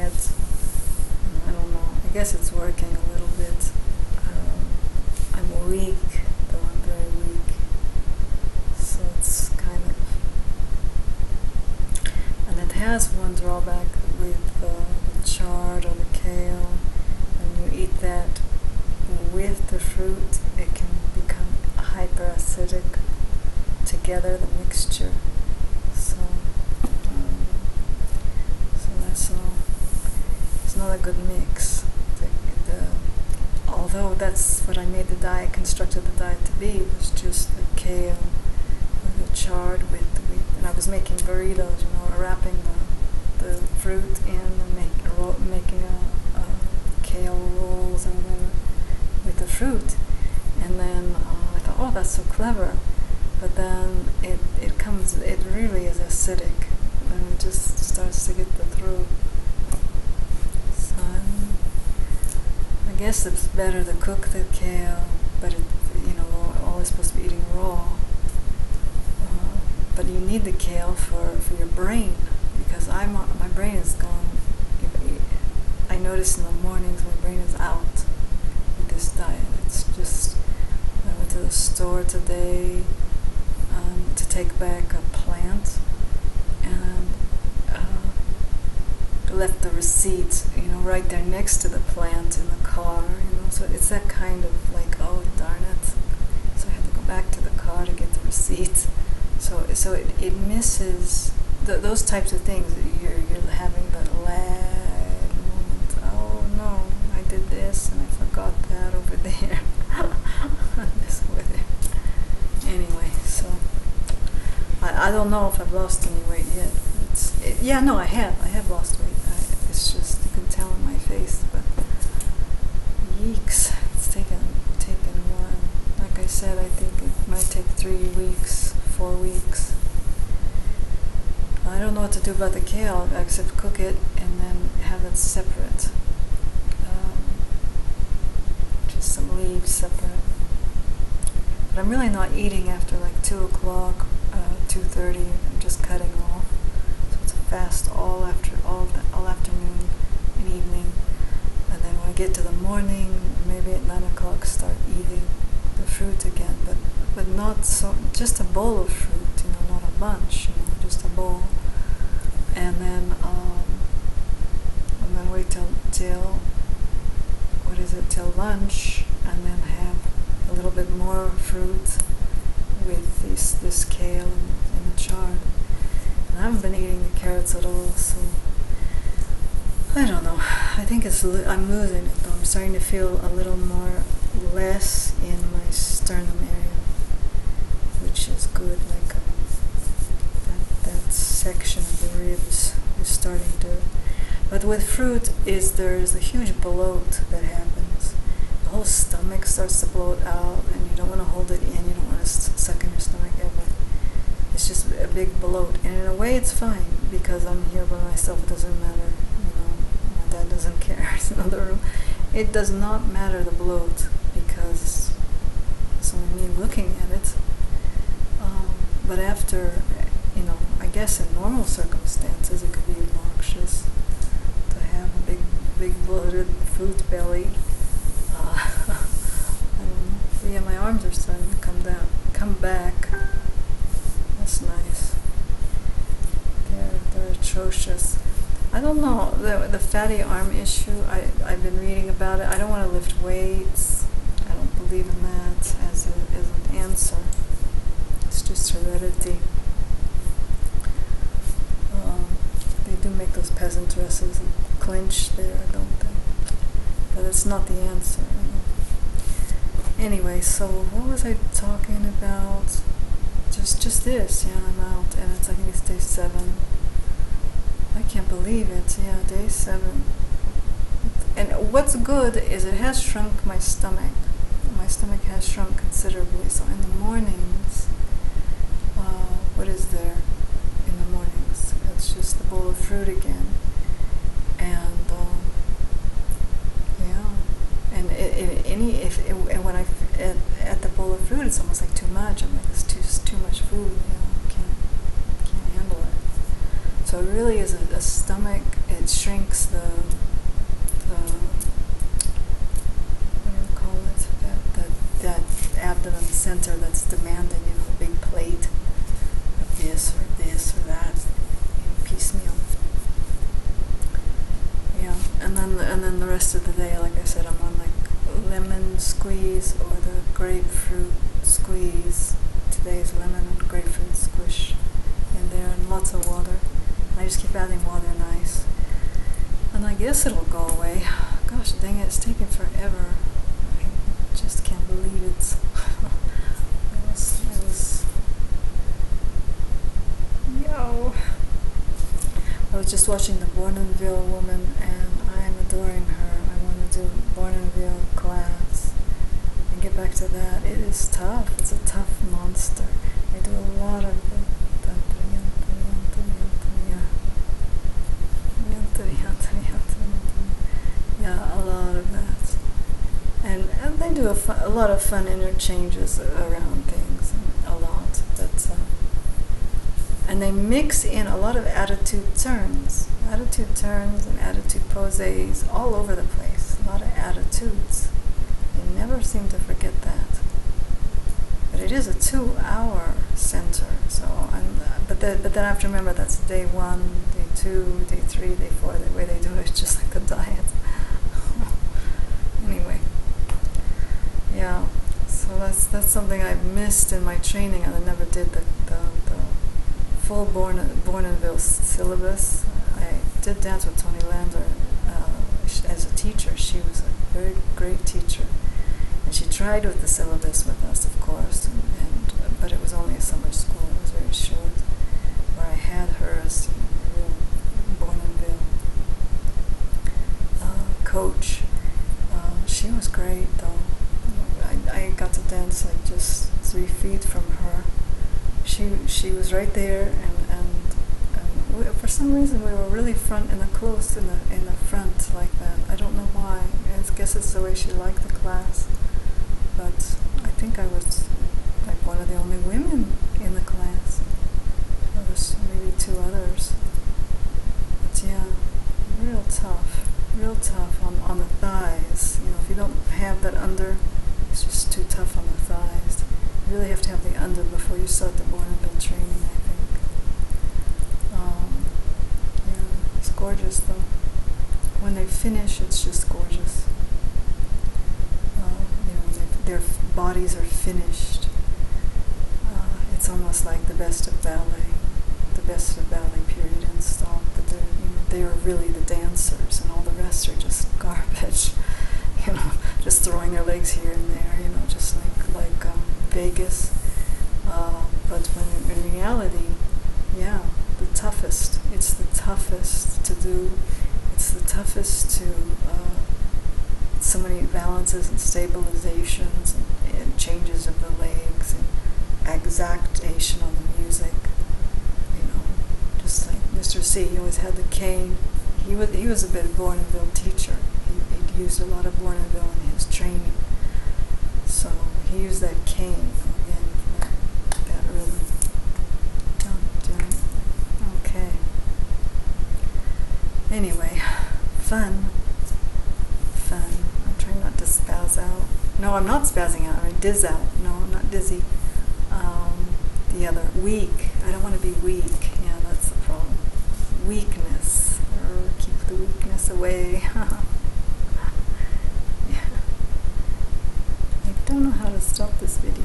diet. I don't know. I guess it's working a little bit. Um, I'm weak, though I'm very weak. So it's kind of. And it has one drawback with uh, the chard or the kale. When you eat that with the fruit, it can become hyperacidic together, the mixture. So, um, so that's all. It's not a good mix. The, the, although that's what I made the diet, constructed the diet to be, it was just the kale, or the chard with, with, and I was making burritos, you know, wrapping the, the fruit in and make, making a, a kale rolls and whatever with the fruit. And then uh, I thought, oh, that's so clever. But then it, it comes, it really is acidic. And it just starts to get the throat. So I'm, I guess it's better to cook the kale, but it, you know, we're always supposed to be eating raw. Uh, but you need the kale for, for your brain because I'm my brain is gone. I notice in the mornings my brain is out with this diet. It's just I went to the store today um, to take back a plant and uh, left the receipt, you know, right there next to the plant in the car. You know, so it's that kind of like, oh darn it. So I had to go back to the car to get the receipt. So so it, it misses those types of things. You're you're having the lag moment. Oh no, I did this and I forgot that over there. this over there. Anyway, so I, I don't know if I've lost any weight yet. It, yeah, no, I have. I have lost weight. I, it's just you can tell in my face, but yeeks, it's taken taken. Like I said, I think it might take three weeks, four weeks. I don't know what to do about the kale except cook it and then have it separate. Um, just some leaves separate. But I'm really not eating after like two o'clock, uh, two thirty. I'm just cutting off. So it's a fast all after all all afternoon and evening. And then when I get to the morning, maybe at nine o'clock, start eating the fruit again. But but not so. Just a bowl of fruit, you know, not a bunch. You know, just a bowl. And then um, and then wait till till what is it till lunch, and then have a little bit more fruit with this this kale and, and the chard. And I haven't been eating the carrots at all, so I don't know. I think it's I'm losing it though. I'm starting to feel a little more less in my sternum area, which is good. Like um, that that section of the ribs is starting to. But with fruit, is there is a huge bloat that happens. The whole stomach starts to bloat out, and you don't want to hold it in. You don't want to suck in your stomach ever. It's just a big bloat, and in a way, it's fine because I'm here by myself. It doesn't matter. Dad doesn't care. In another room. It does not matter the bloat because it's only me looking at it. Um, but after, you know, I guess in normal circumstances, it could be obnoxious to have a big, big bloated food belly. Uh, yeah, my arms are starting to come down, come back. That's nice. They're they're atrocious. I don't know the the fatty arm issue. I I've been reading about it. I don't want to lift weights. I don't believe in that as a, as an answer. It's just heredity. Um, they do make those peasant dresses and clinch there, don't they? But it's not the answer. Anyway, so what was I talking about? Just just this, yeah, I'm out, and it's I think it's day seven. I can't believe it. Yeah, day seven. And what's good is it has shrunk my stomach. My stomach has shrunk considerably. So in the mornings, uh, what is there in the mornings? It's just a bowl of fruit again, and um, yeah, and it, it, any if it, and when I at, at the bowl of fruit, it's almost like too much. I'm like, it's too too much food. You know, can't can't handle it. So it really is a, a stomach it shrinks the the what do you call it that that that abdomen center that's demanding you know a big plate of this or this or that piecemeal. Yeah, and then and then the rest of the day, like I said, I'm on like lemon squeeze or the grapefruit squeeze. Today's lemon and grapefruit squish in there and lots of water. I just keep adding water and ice. And I guess it'll go away. Gosh dang it, it's taking forever. I just can't believe it. it was, it was, yo. I was just watching the Bournonville woman and I'm adoring her. I want to do Bournonville class and get back to that. It is tough. It's a tough monster. I do a lot of the yeah, a lot of that. And, and they do a, fu- a lot of fun interchanges around things, a lot. But, uh, and they mix in a lot of attitude turns, attitude turns and attitude poses all over the place. A lot of attitudes. They never seem to forget that. But it is a two-hour center, so and uh, but then but then I have to remember that's day one, day two, day three, day four. The way they do it is just like the diet. anyway, yeah. That's that's something I've missed in my training, and I never did the the, the full Born Bournonville syllabus. I did dance with Toni Lander uh, as a teacher. She was a very great teacher, and she tried with the syllabus with us, of course, and, and but it was only a summer school. It was very short. Where I had her as you know, Bournonville uh, coach. Uh, she was great, though. I, got to dance like just three feet from her. She she was right there, and and, and we, for some reason we were really front and close in the in the front like that. I don't know why. I guess it's the way she liked the class. But I think I was like one of the only women in the class. There was maybe two others. But yeah, real tough, real tough on, on the thighs. You know, if you don't have that under, it's just too tough on the thighs. You really have to have the under before you start the Bournonville training, I think. Um, yeah, it's gorgeous though. When they finish, it's just gorgeous. Uh, you know, their bodies are finished. Uh, it's almost like the best of ballet, the best of ballet period and stop. But they're, you know, they are really the dancers, and all the rest are just garbage. You know, just throwing their legs here and there. You know, just like like um, Vegas. Uh, but when in reality, yeah, the toughest. It's the toughest to do. It's the toughest to. Uh, so many balances and stabilizations and, and changes of the legs and exactation on the music. You know, just like Mr. C, he always had the cane. He was he was a bit of Bournonville teacher. He, he used a lot of Bournonville in his training. So he used that cane again that, that early. Dun, dun. Okay. Anyway, fun. Fun. I'm trying not to spaz out. No, I'm not spazzing out. I mean, diz out. No, I'm not dizzy. Um, the other, weak. I don't want to be weak. Yeah, that's the problem. Weakness. Or keep the weakness away. yeah. I don't know how to stop this video.